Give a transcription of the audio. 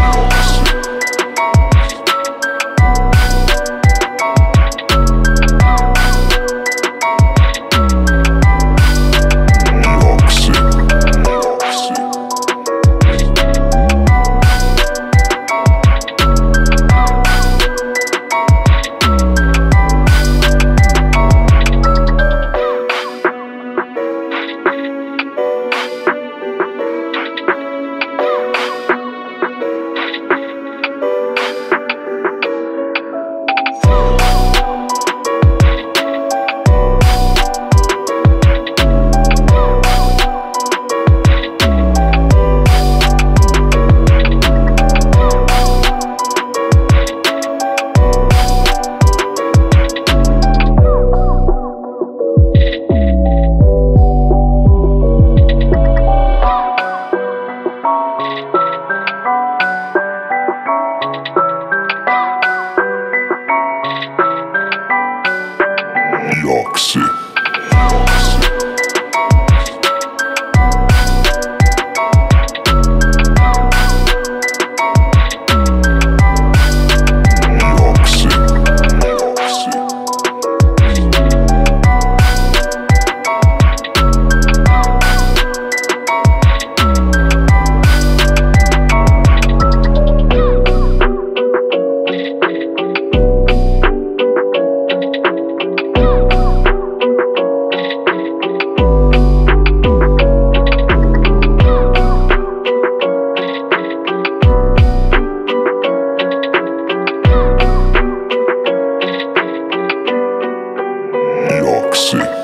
go. Roxy. Toxic.